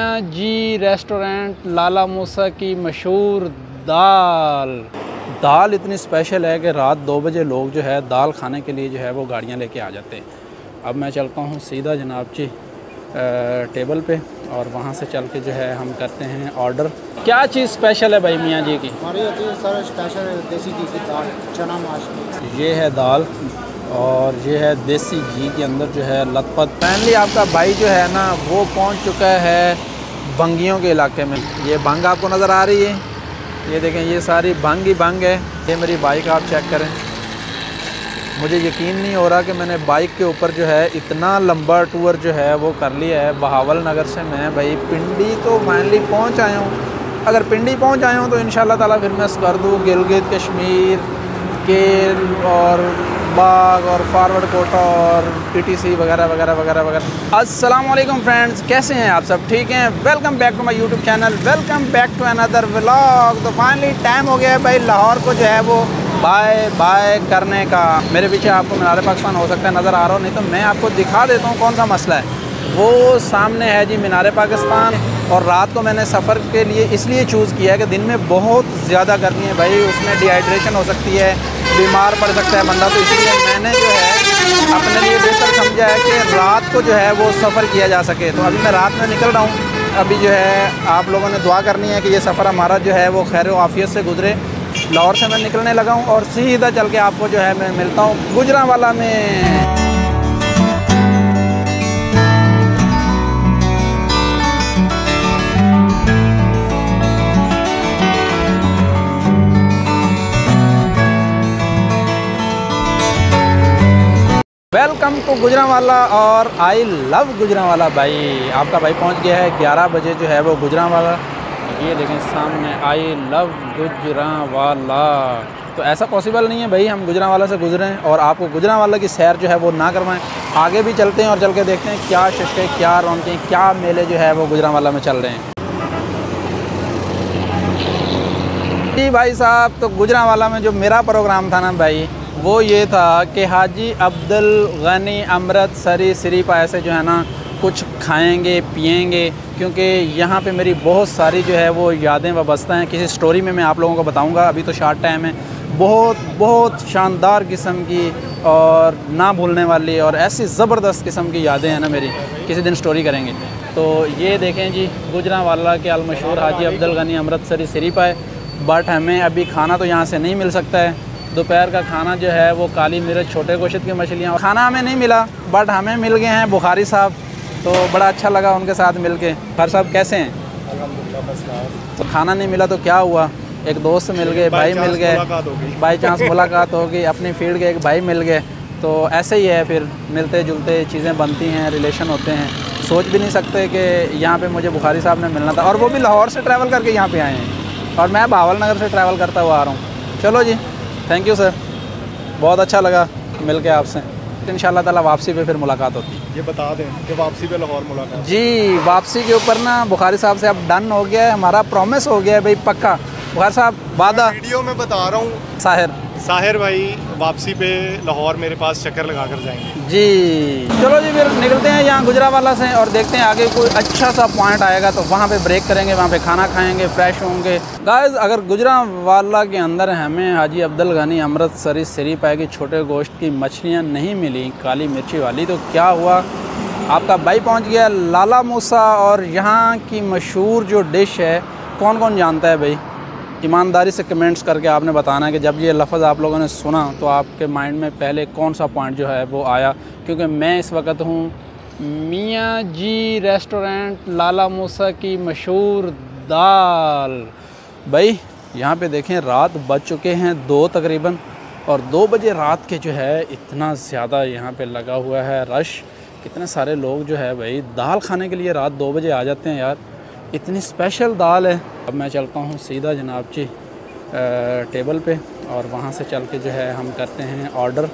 मियाँ जी रेस्टोरेंट लाला मूसा की मशहूर दाल। दाल इतनी स्पेशल है कि रात दो बजे लोग जो है दाल खाने के लिए जो है वो गाड़ियाँ लेके आ जाते हैं। अब मैं चलता हूँ सीधा जनाब जी टेबल पे और वहाँ से चल के जो है हम करते हैं ऑर्डर। क्या चीज़ स्पेशल है भाई मियाँ जी की? हमारी सर स्पेशल देसी घी की दाल चना माश। ये है दाल और ये है देसी घी के अंदर जो है लथपथ। फाइनली आपका भाई जो है ना वो पहुँच चुका है बंगियों के इलाके में। ये बंग आपको नज़र आ रही है। ये देखें, ये सारी भंग ही भंग है। ये मेरी बाइक आप चेक करें। मुझे यकीन नहीं हो रहा कि मैंने बाइक के ऊपर जो है इतना लंबा टूर जो है वो कर लिया है। बहावल नगर से मैं भाई पिंडी तो फाइनली पहुँच आया हूँ। अगर पिंडी पहुँच आया हूँ तो इन ताला फिर मैं कर दूँ गिलगित, कश्मीर, केल और बाग और फारवर्ड कोटा और पीटीसी वगैरह वगैरह वगैरह वगैरह। अस्सलाम वालेकुम फ्रेंड्स, कैसे हैं आप सब? ठीक हैं? Welcome back to my YouTube channel welcome back to another vlog तो फाइनली टाइम हो गया है भाई, लाहौर को जो है वो बाय बाय करने का। मेरे पीछे आपको मीनार पाकिस्तान हो सकता है, नज़र आ रहा हो, नहीं तो मैं आपको दिखा देता हूँ कौन सा मसला है। वो सामने है जी मीनार पाकिस्तान। और रात को मैंने सफ़र के लिए इसलिए चूज़ किया है कि दिन में बहुत ज़्यादा गर्मी है भाई, उसमें डिहाइड्रेशन हो सकती है, बीमार पड़ सकता है बंदा। तो इसलिए मैंने जो है, अपने लिए बेहतर समझा है कि रात को जो है वो सफ़र किया जा सके। तो अभी मैं रात में निकल रहा हूँ। अभी जो है, आप लोगों ने दुआ करनी है कि ये सफ़र हमारा जो है वो खैर आफियत से गुजरे। लाहौर से मैं निकलने लगा हूँ और सीधा चल के आपको जो है मैं मिलता हूँ गुजरावाला में। वेलकम टू गुजरावाला और आई लव गुजरावाला भाई। आपका भाई पहुँच गया है 11 बजे जो है वो गुजरावाला। ये देखें सामने, आई लव गुजरावाला। तो ऐसा पॉसिबल नहीं है भाई, हम गुजरावाला से गुजरें और आपको गुजरावाला की सैर जो है वो ना करवाएँ। आगे भी चलते हैं और चल के देखते हैं क्या शशे क्या रौनकें क्या मेले जो है वो गुजरावाला में चल रहे हैं। जी भाई साहब तो गुजरावाला में जो मेरा प्रोग्राम था ना भाई वो ये था कि हाजी अब्दुल गनी अमृत सरी सिरीपा ऐसे जो है ना, कुछ खाएँगे, पिएँगे, क्योंकि यहाँ पे मेरी बहुत सारी जो है वो यादें वाबस्ता हैं। किसी स्टोरी में मैं आप लोगों को बताऊँगा, अभी तो शार्ट टाइम है। बहुत बहुत शानदार किस्म की और ना भूलने वाली और ऐसी ज़बरदस्त किस्म की यादें हैं ना मेरी, किसी दिन स्टोरी करेंगे। तो ये देखें जी, गुजरावाला के अलमशहूर हाजी अब्दुल गनी अमृतसरी सिरीपा है बट हमें अभी खाना तो यहाँ से नहीं मिल सकता है। दोपहर का खाना जो है वो काली मिर्च छोटे गोशत की मछलियाँ। खाना हमें नहीं मिला बट हमें मिल गए हैं बुखारी साहब। तो बड़ा अच्छा लगा उनके साथ मिल के हर साहब कैसे हैं? तो खाना नहीं मिला तो क्या हुआ? एक दोस्त मिल गए भाई मिल गए। बाई चांस मुलाकात होगी अपनी फ़ील्ड के एक भाई मिल गए। तो ऐसे ही है फिर मिलते जुलते चीज़ें बनती हैं रिलेशन होते हैं। सोच भी नहीं सकते कि यहाँ पे मुझे बुखारी साहब ने मिलना था। और वो भी लाहौर से ट्रैवल करके यहाँ पे आए हैं। और मैं बावल नगर से ट्रैवल करता हुआ आ रहा हूँ। चलो जी। थैंक यू सर बहुत अच्छा लगा मिल के आपसे। इन ताला वापसी पे फिर मुलाकात होती। है ये बता दें कि वापसी पे लाहौर मुलाकात। जी वापसी के ऊपर ना बुखारी साहब से अब डन हो गया है हमारा प्रॉमिस हो गया है भाई पक्का। बुखार साहब वादा। वीडियो में बता रहा हूँ। साहिर। साहिर भाई वापसी पे लाहौर मेरे पास चक्कर लगा कर जाएँगे। जी। चलो जी फिर निकलते हैं यहाँ गुजरावाला से और देखते हैं आगे कोई अच्छा सा पॉइंट आएगा तो वहाँ पे ब्रेक करेंगे वहाँ पे खाना खाएँगे फ्रेश होंगे। गाइस अगर गुजरावाला के अंदर हमें हाजी अब्दुल गनी अमृतसरी सरी पाए की छोटे गोश्त की मछलियाँ नहीं मिली काली मिर्ची वाली तो क्या हुआ? आपका भाई पहुँच गया लाला मूसा और यहाँ की मशहूर जो डिश है कौन कौन जानता है भाई? ईमानदारी से कमेंट्स करके आपने बताना कि जब ये लफ्ज़ आप लोगों ने सुना तो आपके माइंड में पहले कौन सा पॉइंट जो है वो आया? क्योंकि मैं इस वक्त हूँ मियाँ जी रेस्टोरेंट लाला मूसा की मशहूर दाल। भाई, यहाँ पे देखें, रात बज चुके हैं दो तकरीबन, और दो बजे रात के जो है, इतना ज़्यादा यहाँ पे लगा हुआ है रश कितने सारे लोग जो है भाई, दाल खाने के लिए रात दो बजे आ जाते हैं यार। इतनी स्पेशल दाल है। अब मैं चलता हूँ सीधा जनाब जी टेबल पे और वहाँ से चल के जो है हम करते हैं ऑर्डर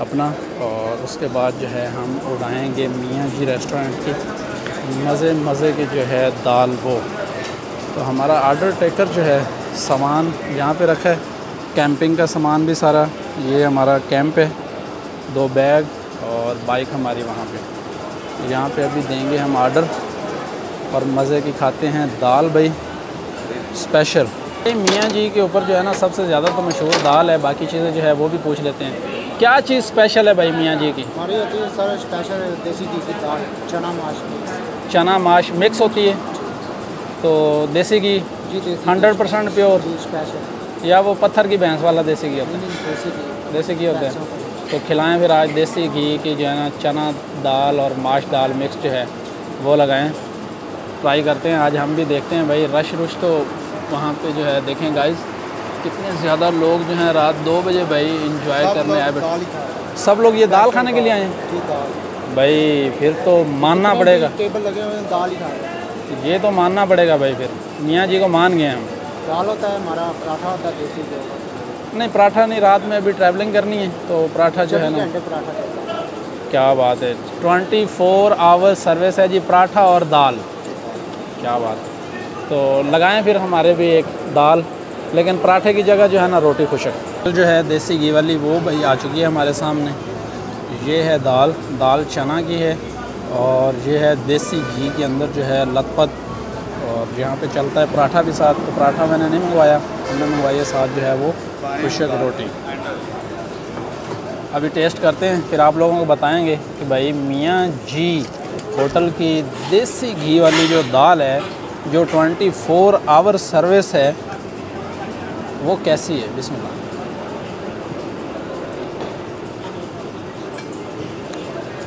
अपना और उसके बाद जो है हम उड़ाएँगे मियाँ जी रेस्टोरेंट की। मज़े मज़े की जो है दाल वो। तो हमारा ऑर्डर टेकर जो है सामान यहाँ पे रखा है। कैंपिंग का सामान भी सारा, ये हमारा कैंप है। दो बैग और बाइक हमारी वहाँ पे। यहाँ पे अभी देंगे हम ऑर्डर और मज़े की खाते हैं दाल भाई। स्पेशल। मियाँ जी के ऊपर जो है ना सबसे ज़्यादा तो मशहूर दाल है बाकी चीज़ें जो है वो भी पूछ लेते हैं। क्या चीज़ स्पेशल है भाई मियाँ जी की? हमारी होती है सर स्पेशल देसी घी की दाल चना माश मिक्स चना माश मिक्स होती है? तो देसी घी? हंड्रेड परसेंट प्योर स्पेशल या वो पत्थर की भैंस वाला देसी घी होता देसी घी। है देसी घी होता है। तो खिलाएँ फिर आज देसी घी की जो है ना चना दाल और माश दाल मिक्स जो है वो लगाएँ। ट्राई करते हैं आज हम भी देखते हैं भाई रश रुश तो वहाँ पे जो है देखें गाइस कितने ज़्यादा लोग जो हैं रात दो बजे भाई इंजॉय करने आए बैठे। सब लोग ये दाल खाने के लिए आए हैं? भाई फिर तो मानना पड़ेगा। टेबल लगे हुए हैं दाल ही खा ये तो मानना पड़ेगा भाई फिर। मियाँ जी को मान गए हम। दाल होता है हमारा पराठा होता है देसी नहीं पराठा नहीं रात में अभी ट्रैवलिंग करनी है तो पराठा जो है ना। क्या बात है। ट्वेंटी फोर आवर सर्विस है जी पराठा और दाल। क्या बात है। तो लगाएँ फिर हमारे भी एक दाल, लेकिन पराठे की जगह जो है ना रोटी खुशक। जो है, देसी घी वाली, वो भाई आ चुकी है हमारे सामने। ये है दाल दाल चना की है, और ये है देसी घी के अंदर जो है लतपत और यहाँ पे चलता है पराठा भी साथ। तो पराठा मैंने नहीं मंगवाया, हमने मंगवाई साथ जो है वो खुशक रोटी। अभी टेस्ट करते हैं, फिर आप लोगों को बताएँगे कि भाई मियाँ जी, होटल की देसी घी वाली जो दाल है जो 24 फोर आवर सर्विस है वो कैसी है? बिस्मिल्लाह।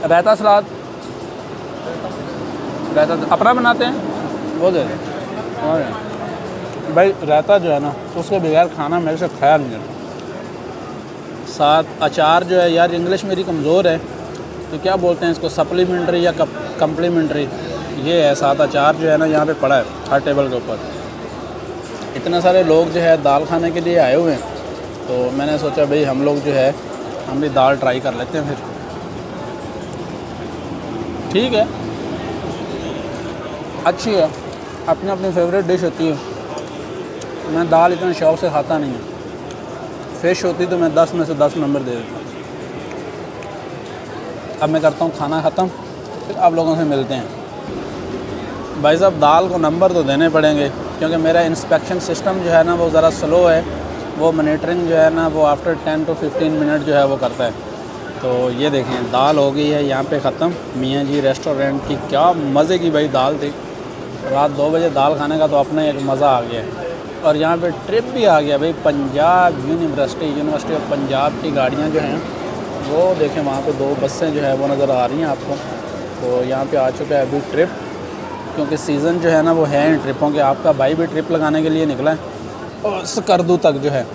रहता सलाद? रायता अपना बनाते हैं? वो दे और भाई रहता जो है ना उसके बगैर खाना मेरे से ख्याल नहीं रहता साथ अचार जो है यार इंग्लिश मेरी कमज़ोर है तो क्या बोलते हैं इसको? सप्लीमेंट्री या कम्प्लीमेंट्री ये है, सात अचार जो है ना यहाँ पे पड़ा है, हर टेबल के ऊपर। इतने सारे लोग जो है दाल खाने के लिए आए हुए हैं तो मैंने सोचा भाई हम लोग जो है, हम भी दाल ट्राई कर लेते हैं फिर। ठीक है। अच्छी है। अपनी अपनी फेवरेट डिश होती है। मैं दाल इतना शौक से खाता नहीं हूँ। फ़िश होती तो मैं दस में से दस नंबर दे देता। अब मैं करता हूँ, खाना ख़त्म, फिर आप लोगों से मिलते हैं। भाई साहब, दाल को नंबर तो देने पड़ेंगे, क्योंकि मेरा इंस्पेक्शन सिस्टम जो है ना वो ज़रा स्लो है। वो मॉनिटरिंग जो है ना वो after ten to fifteen minute जो है वो करता है। तो ये देखें, दाल हो गई है, यहाँ पे ख़त्म। मियाँ जी रेस्टोरेंट की क्या मज़े की भाई दाल थी। रात दो बजे दाल खाने का तो अपना एक मज़ा आ गया और यहाँ पे ट्रिप भी आ गया भाई, Punjab university university of Punjab की गाड़ियाँ जो हैं, वो देखें, वहाँ पे दो बसें जो है वो नज़र आ रही हैं आपको। तो यहाँ पे आ चुका है अभी ट्रिप क्योंकि सीज़न जो है ना वो है इन ट्रिपों के। आपका भाई भी ट्रिप लगाने के लिए निकला है और सकरदू तक जो है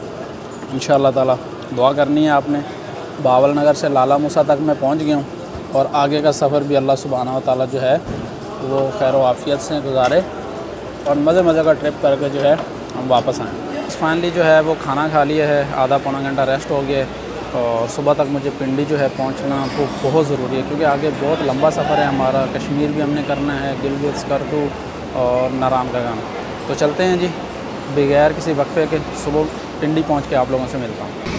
इन ताला। दुआ करनी है आपने। बावल नगर से लाला मूसा तक मैं पहुँच गया हूँ और आगे का सफ़र भी अल्लाह सुबहाना ताला जो है, वो खैर वाफियत से गुजारे और मज़े मज़े का ट्रिप करके जो है, हम वापस आएँ। फाइनली जो है, वो खाना खा लिया है, आधा पौना घंटा रेस्ट हो गया है। और सुबह तक मुझे पिंडी जो है पहुँचना वो बहुत ज़रूरी है, क्योंकि आगे बहुत लंबा सफ़र है हमारा। कश्मीर भी हमने करना है, गिलगित स्कर्दू और नाराम का गाना तो चलते हैं जी, बगैर किसी वक्फे के सुबह पिंडी पहुँच के आप लोगों से मिलता हूँ।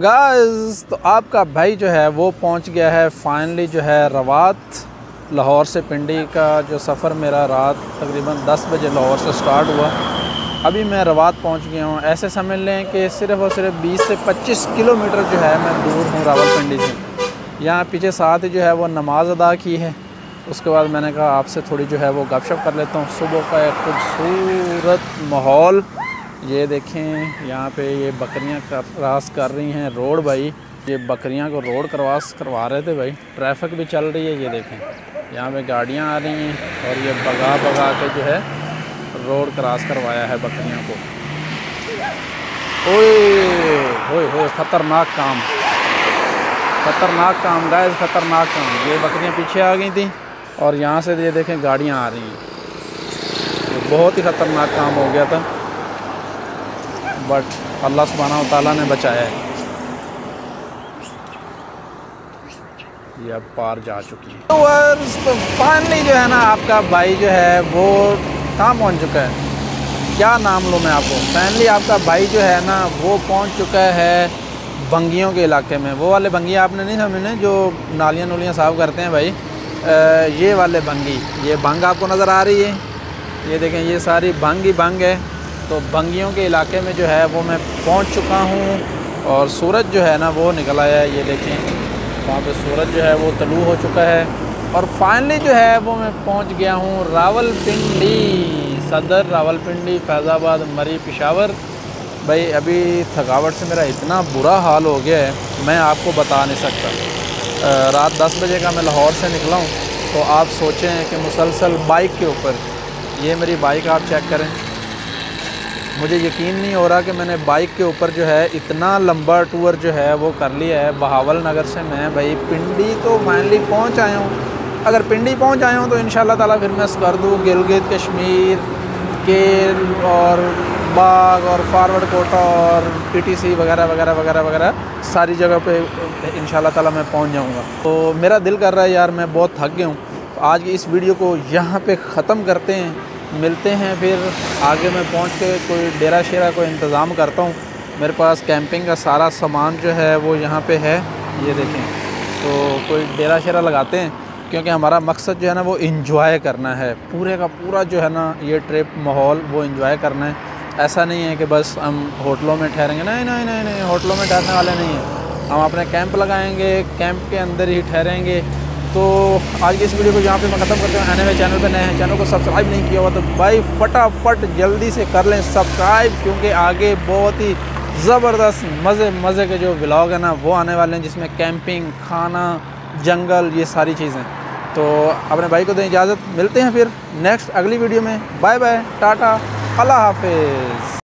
गाइस तो आपका भाई जो है वो पहुँच गया है फाइनली जो है रवात। लाहौर से पिंडी का जो सफ़र मेरा रात तकरीबन 10 बजे लाहौर से स्टार्ट हुआ। अभी मैं रवात पहुँच गया हूँ। ऐसे समझ लें कि सिर्फ़ और सिर्फ़ 20 से 25 किलोमीटर जो है मैं दूर हूँ रावलपिंडी से। यहाँ पीछे साथ ही जो है वो नमाज़ अदा की है। उसके बाद मैंने कहा आपसे थोड़ी जो है वो गपशप कर लेता हूँ। सुबह का एक खूबसूरत माहौल। ये देखें, यहाँ पे ये बकरियाँ क्रॉस कर रही हैं रोड भाई। ये बकरियाँ को रोड क्रॉस करवा रहे थे भाई। ट्रैफ़िक भी चल रही है, ये देखें। यहाँ पे गाड़ियाँ आ रही हैं और ये भगा भगा के जो है रोड क्रॉस करवाया है बकरियों को। ओए होए होए ख़तरनाक काम। ख़तरनाक काम गाय ख़तरनाक काम। ये बकरियाँ पीछे आ गई थी और यहाँ से ये देखें गाड़ियाँ आ रही हैं। तो बहुत ही ख़तरनाक काम हो गया था। बट अल्लाह सुबहाना ताला ने बचाया है। ये अब पार जा चुकी है। तो फाइनली जो है ना आपका भाई जो है वो कहाँ पहुँच चुका है। क्या नाम लूँ मैं आपको? फाइनली आपका भाई जो है ना वो पहुँच चुका है बंगियों के इलाके में। वो वाले बंगी आपने नहीं समझने जो नालियाँ नूलियाँ साफ़ करते हैं भाई? आ, ये वाले बंगी ये बंग आपको नज़र आ रही है? ये देखें ये सारी बंग ही बंग है। तो बंगियों के इलाके में जो है वो मैं पहुँच चुका हूँ और सूरज जो है ना वो निकल आया है ये देखें। वहाँ पे सूरज जो है वो तलू हो चुका है और फाइनली जो है वो मैं पहुँच गया हूँ रावलपिंडी, सदर रावलपिंडी, फैज़ाबाद, मरी पिशावर। भाई, अभी थकावट से मेरा इतना बुरा हाल हो गया है, मैं आपको बता नहीं सकता। रात दस बजे का मैं लाहौर से निकला हूँ तो आप सोचें कि मुसलसल बाइक के ऊपर, ये मेरी बाइक आप चेक करें। मुझे यकीन नहीं हो रहा कि मैंने बाइक के ऊपर जो है इतना लंबा टूर जो है वो कर लिया है। बहावल नगर से मैं भाई पिंडी तो फाइनली पहुँच आया हूँ। अगर पिंडी पहुँच आया हूँ तो इन ताला फिर मैं कर दूँ। गिलगित, कश्मीर, केल और बाग और फारवर्ड कोटा और पीटीसी वगैरह वगैरह वगैरह वगैरह सारी जगह पे इन ताला मैं पहुँच जाऊँगा। तो मेरा दिल कर रहा है यार, मैं बहुत थक गया हूँ। तो आज की इस वीडियो को यहाँ पे ख़त्म करते हैं। मिलते हैं, फिर आगे मैं पहुँच के कोई डेरा शेरा को इंतज़ाम करता हूँ। मेरे पास कैंपिंग का सारा सामान जो है वो यहाँ पे है, ये देखें। तो कोई डेरा शेरा लगाते हैं, क्योंकि हमारा मकसद जो है ना वो इंजॉय करना है। पूरे का पूरा जो है ना ये ट्रिप माहौल वो इंजॉय करना है। ऐसा नहीं है कि बस हम होटलों में ठहरेंगे, नहीं नहीं नहीं नहीं, होटलों में ठहरने वाले नहीं हैं। हम अपने कैंप लगाएँगे, कैंप के अंदर ही ठहरेंगे। तो आज की इस वीडियो को यहाँ पे मैं ख़त्म करते हैं। आने वाले चैनल पे नए हैं। चैनल को सब्सक्राइब नहीं किया हुआ तो भाई फटाफट जल्दी से कर लें सब्सक्राइब क्योंकि आगे बहुत ही ज़बरदस्त मज़े मज़े के जो ब्लॉग है ना, वो आने वाले हैं, जिसमें कैंपिंग खाना, जंगल, ये सारी चीज़ें। तो अपने भाई को दें इजाज़त। मिलते हैं फिर नेक्स्ट अगली वीडियो में। बाय बाय टाटा, अल्लाह हाफिज़।